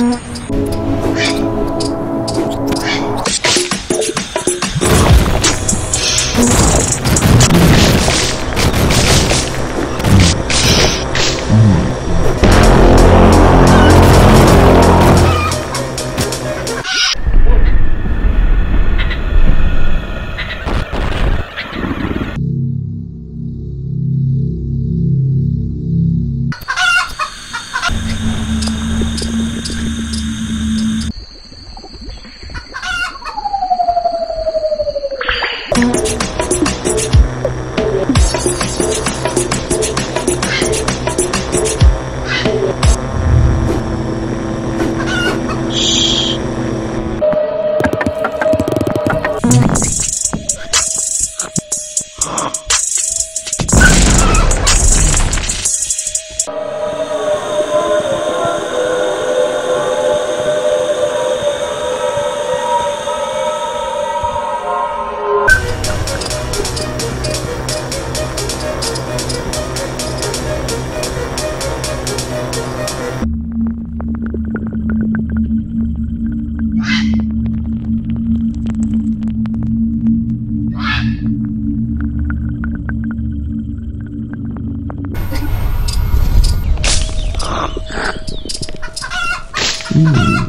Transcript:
Oh. Mm.